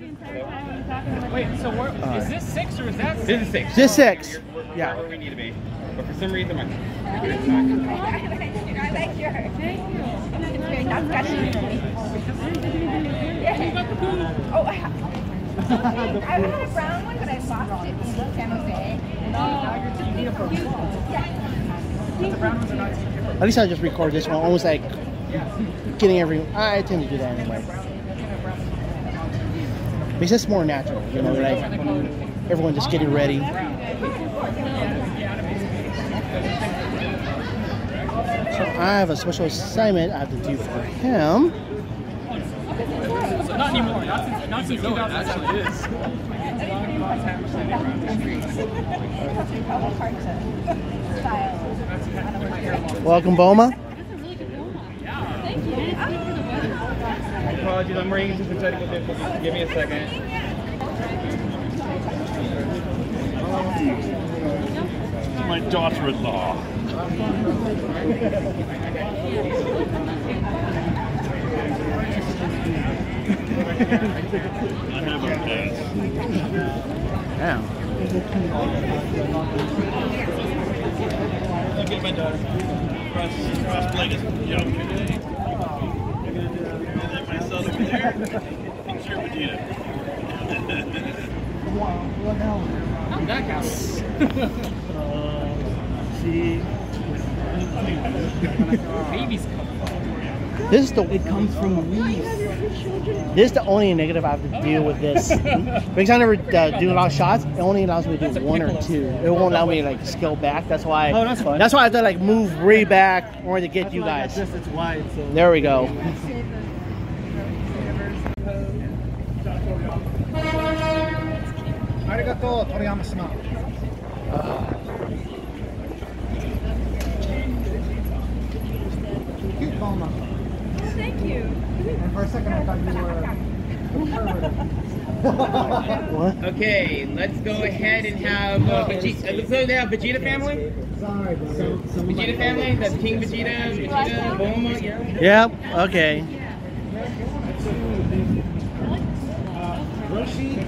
Wait, so we're, is this six or is that six? This is six. This six. We're, we're Yeah. where we need to be. But for some reason, my I like yours. Thank you. It's very not sketchy. Yeah. Oh, I have. I had a brown one, but I lost it in San Jose. Yeah. At least I just record this one, almost like getting every. I tend to do that anyway. Because it's more natural, you know, like everyone just getting ready. So I have a special assignment I have to do for him. Not anymore. Not since, not since 2007. It is. Welcome, Boma. Apologies. I'm bringing some technical difficulties. Give me a second. My daughter-in-law. I have a pass. Yeah. Look at my daughter. Cross, cross-legged young today. And then my son over there. Picture Vegeta. That counts. See? Babies come. This is the. It comes from This is the only negative I have to deal with this. because I never uh, do a lot of shots, it only allows me to do one or two. It won't allow me to like scale back. That's why. Oh, that's fine. That's why I have to like move way back in order to get you guys. Just it's wide, so. There we go. Arigato, Toriyama-sama. Thank you. And for a second I thought you were What? Okay, let's go ahead and have uh, Vegeta. Let's go have Vegeta family. Sorry, but some, some Vegeta family. That's King Vegeta, Vegeta, Bulma. Yeah. Yep. Okay. Roshi and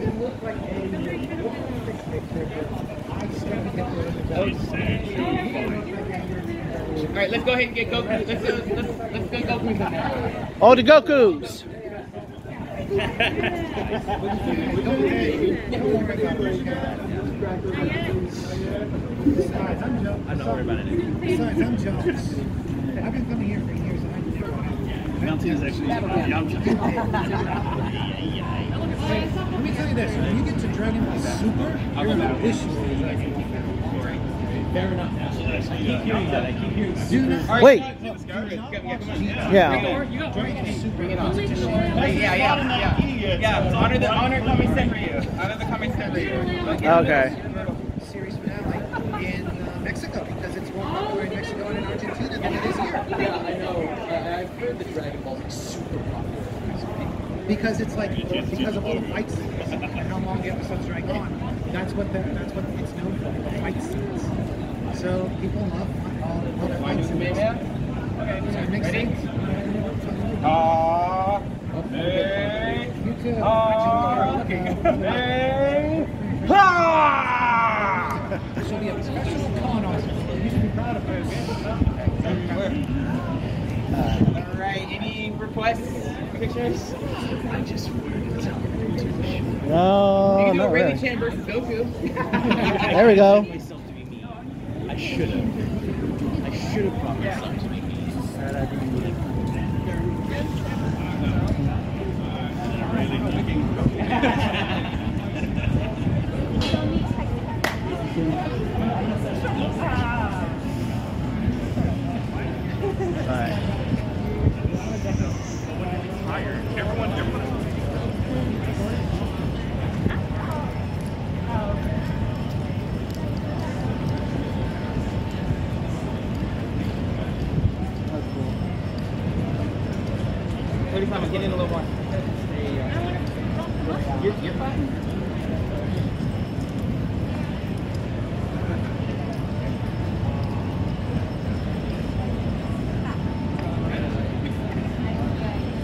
All right, let's go ahead and get Goku. Let's go. Let's, let's go Goku now. Oh, the Goku's. I'm not worried about it. Besides, I'm Jones. I've been coming here for years and I never Mountain is actually Yamcha. Let me tell you this, when you get to Dragon Ball Super, you're gonna wish you were Fair enough. I keep hearing that. I keep hearing that. Wait. Yeah. Yeah. Bring it on. Yeah, yeah, yeah. Yeah, honor the honor Kami sent for you. Honor the Kami sent for you. Okay. series finale in uh, Mexico because it's more popular in Mexico and in Argentina than it is here. Yeah, I know. I've heard that Dragon Ball is super popular. Because it's like because of all the fight scenes and how long the episodes drag on. That's what the, that's what it's known for, the fight scenes. So people love all love fight scenes. So it makes sense. Ah. Hey. You too. Ah. looking. Hey. Ha! This will be a special colonoscopy. You should be proud of this. All right. Any requests? Pictures? I just wanted to tell you to the show. You No, can do not a Ridley really. Chan versus Goku. There we go. myself to be me. I should have. I should have brought myself to be me. Alright tired. Everyone, everyone get in a little more. Uh, you're, you're fine.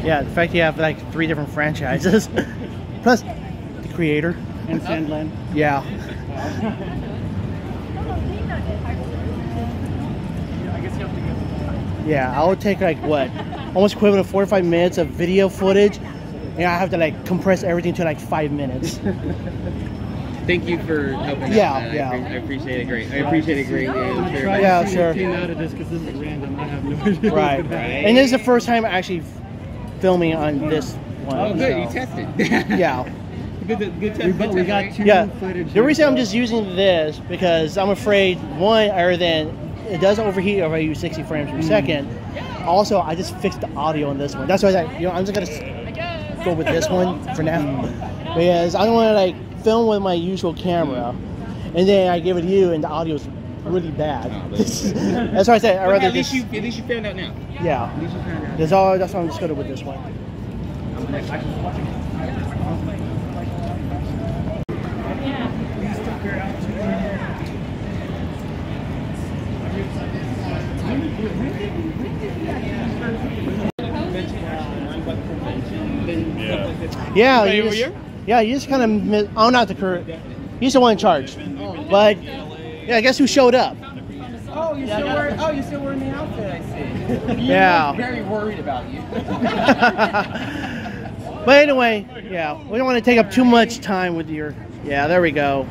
Yeah, the fact you have like three different franchises, plus the creator. And Sandland. Yeah. I guess you have to get. Yeah, I would take like what, almost equivalent of 45 minutes of video footage, and I have to like compress everything to like five minutes. Thank you for helping Yeah, out. man. yeah. I, appreciate it great. I appreciate it greatly. I'm sure. Try Yeah, sure. what came out of this because this is random. I have no idea. right. Right. And this is the first time I actually filming on this one. Oh, good. You tested. Yeah. good. to- Good test. We, good got- we got right? two Yeah. footage. The here, reason I'm so- just using this because I'm afraid one, other than it does overheat if I use 60 frames per mm. second. Also, I just fixed the audio on this one. That's why I was like, you know, I'm just gonna go with this one for now because I don't want to like film with my usual camera and then I give it to you and the audio is really bad. Oh, that's why I said I rather at least just you, at least you found out now. yeah. At least you found out. That's all. That's why I'm just gonna with this one. Yeah, Right you over just, here? yeah, you just kind of miss. Oh, not the current. He's the one in charge. But yeah, guess who showed up? Oh, you're still wearing. Oh, you're still wearing the outfit. I see. You Yeah. very worried about you. but anyway, yeah, we don't want to take up too much time with your. Yeah, there we go.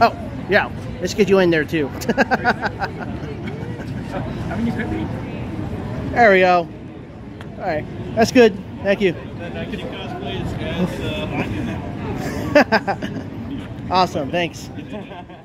Oh, yeah, let's get you in there too. there we go. All right, that's good. Thank you. Awesome. Thanks.